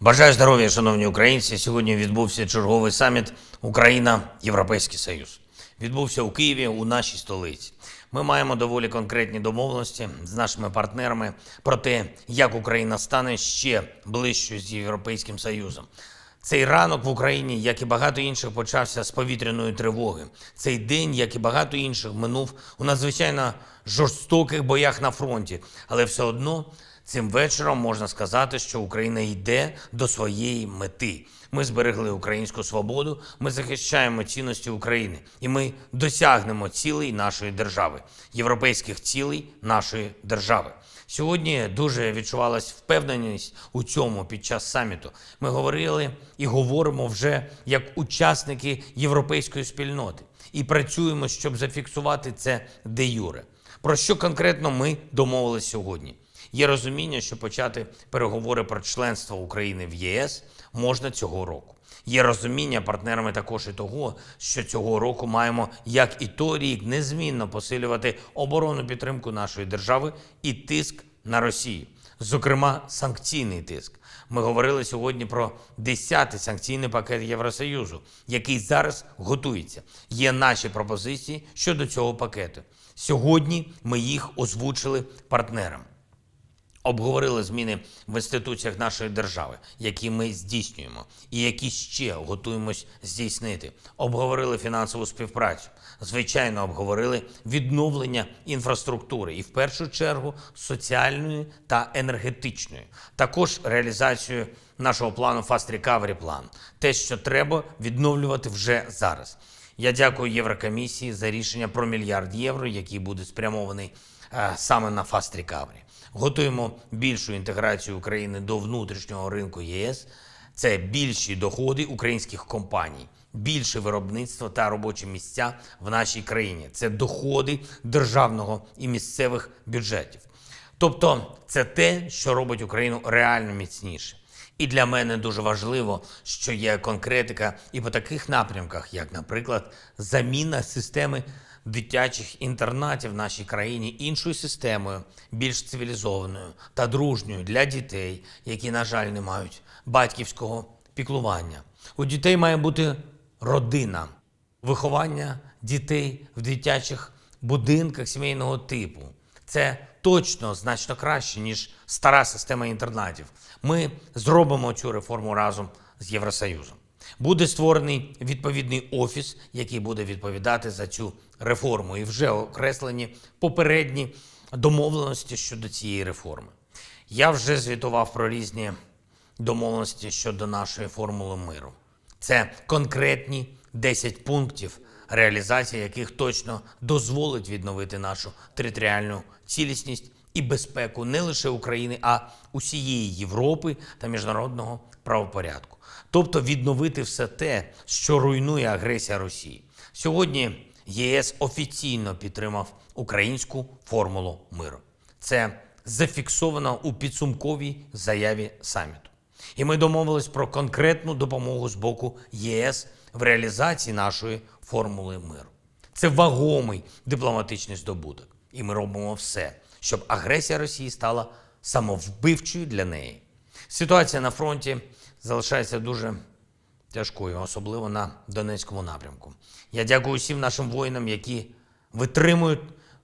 Бажаю здоров'я, шановні українці. Сьогодні відбувся черговий саміт Україна Європейський Союз. Відбувся у Києві у нашій столиці. Ми маємо доволі конкретні домовленості з нашими партнерами про те, як Україна стане ще ближчою з Європейським Союзом. Цей ранок в Україні, як і багато інших, почався з повітряної тривоги. Цей день, як і багато інших, минув у надзвичайно жорстоких боях на фронті. Але все одно цим вечором можна сказати, що Україна йде до своєї мети. Ми зберегли українську свободу, ми захищаємо цінності України, і ми досягнемо цілей нашої держави, європейських цілей нашої держави. Сьогодні дуже відчувалась впевненість у цьому під час саміту. Ми говорили і говоримо вже як учасники європейської спільноти і працюємо, щоб зафіксувати це де юре. Про що конкретно ми домовилися сьогодні? Є розуміння, що почати переговори про членство України в ЄС можна цього року. Є розуміння партнерами також і того, що цього року маємо, як і той рік, незмінно посилювати оборонну підтримку нашої держави і тиск на Росію, зокрема санкційний тиск. Ми говорили сьогодні про 10-й санкційний пакет Євросоюзу, який зараз готується. Є наші пропозиції щодо цього пакету. Сьогодні ми їх озвучили партнерам. Обговорили зміни в інституціях нашої держави, які ми здійснюємо, і які ще готуємось здійснити. Обговорили фінансову співпрацю. Звичайно, обговорили відновлення інфраструктури і в першу чергу соціальної та енергетичної. Також реалізацію нашого плану Fast Recovery план. Те, що треба відновлювати вже зараз. Я дякую Єврокомісії за рішення про мільярд євро, який буде спрямований е, саме на Fast Recovery. Готуємо більшу інтеграцію України до внутрішнього ринку ЄС. Це більші доходи українських компаній, більше виробництво та робочі місця в нашій країні. Це доходи державного і місцевих бюджетів. Тобто, це те, що робить Україну реально міцніше. І для мене дуже важливо, що є конкретика і по таких напрямках, як, наприклад, заміна системи дитячих інтернатів в нашій країні іншою системою, більш цивілізованою та дружньою для дітей, які, на жаль, не мають батьківського піклування. У дітей має бути родина, виховання дітей в дитячих будинках сімейного типу. Це точно значно краще, ніж стара система інтернатів. Ми зробимо цю реформу разом з Євросоюзом. Буде створений відповідний офіс, який буде відповідати за цю реформу, і вже окреслені попередні домовленості щодо цієї реформи. Я вже звітував про різні домовленості щодо нашої формули миру. Це конкретні 10 пунктів, реалізація яких точно дозволить відновити нашу територіальну цілісність і безпеку не лише України, а усієї Європи та міжнародного правопорядку. Тобто відновити все те, що руйнує агресія Росії. Сьогодні ЄС офіційно підтримав українську формулу миру. Це зафіксовано у підсумковій заяві саміту. І ми домовились про конкретну допомогу з боку ЄС в реалізації нашої формули миру. Це вагомий дипломатичний здобуток. І ми робимо все, щоб агресія Росії стала самовбивчою для неї. Ситуація на фронті залишається дуже тяжкою, особливо на Донецькому напрямку. Я дякую всім нашим воїнам, які витримують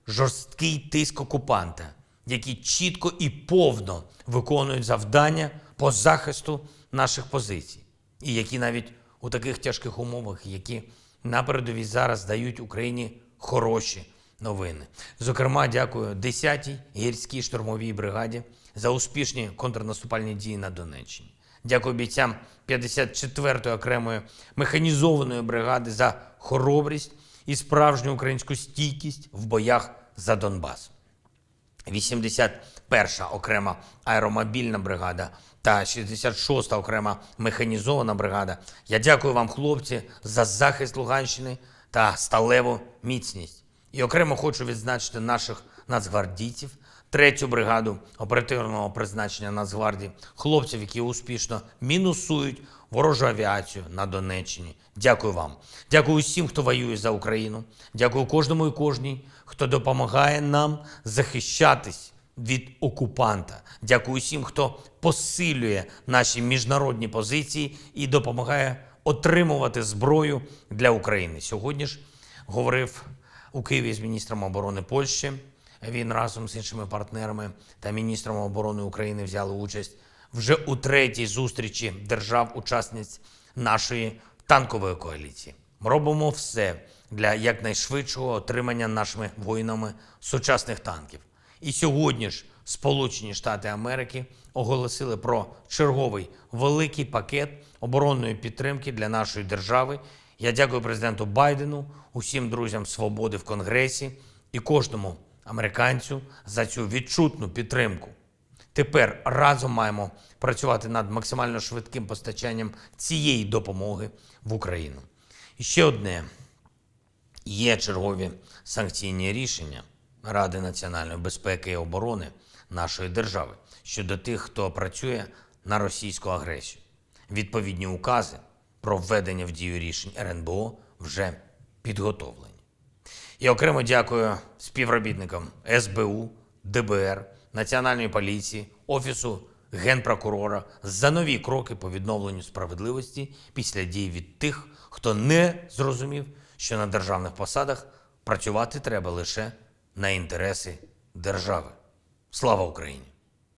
жорсткий тиск окупанта, які чітко і повно виконують завдання по захисту наших позицій, і які навіть у таких тяжких умовах, які на передовій зараз дають Україні хороші новини. Зокрема, дякую 10-й гірській штурмовій бригаді за успішні контрнаступальні дії на Донеччині. Дякую бійцям 54-ї окремої механізованої бригади за хоробрість і справжню українську стійкість в боях за Донбас. 81-ша окрема аеромобільна бригада та 66-та окрема механізована бригада. Я дякую вам, хлопці, за захист Луганщини та сталеву міцність. І окремо хочу відзначити наших нацгвардійців, третю бригаду оперативного призначення Нацгвардії, хлопців, які успішно мінусують ворожу авіацію на Донеччині. Дякую вам. Дякую усім, хто воює за Україну. Дякую кожному і кожній, хто допомагає нам захищатись від окупанта. Дякую всім, хто посилює наші міжнародні позиції і допомагає отримувати зброю для України. Сьогодні ж говорив у Києві з міністром оборони Польщі. Він разом з іншими партнерами та міністром оборони України взяли участь вже у третій зустрічі держав-учасниць нашої танкової коаліції. Робимо все для якнайшвидшого отримання нашими воїнами сучасних танків. І сьогодні ж Сполучені Штати Америки оголосили про черговий великий пакет оборонної підтримки для нашої держави. Я дякую президенту Байдену, усім друзям свободи в Конгресі і кожному американцю за цю відчутну підтримку. Тепер разом маємо працювати над максимально швидким постачанням цієї допомоги в Україну. І ще одне є чергові санкційні рішення Ради національної безпеки і оборони нашої держави щодо тих, хто працює на російську агресію. Відповідні укази про введення в дію рішень РНБО вже підготовлені. Я окремо дякую співробітникам СБУ, ДБР, Національної поліції, Офісу Генпрокурора за нові кроки по відновленню справедливості після дій від тих, хто не зрозумів, що на державних посадах працювати треба лише на інтереси держави. Слава Україні!